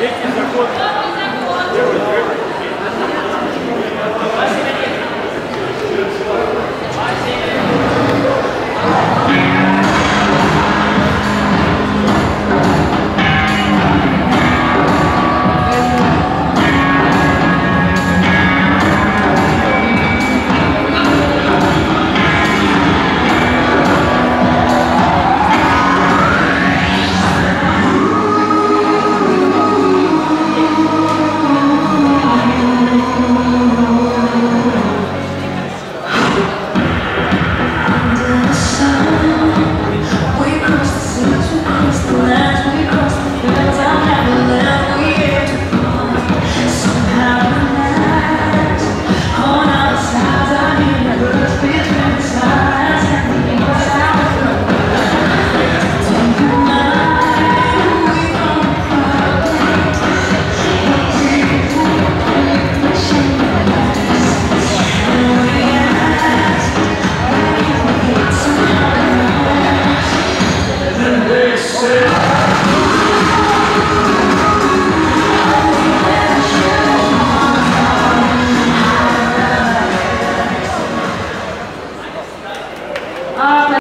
Say Um,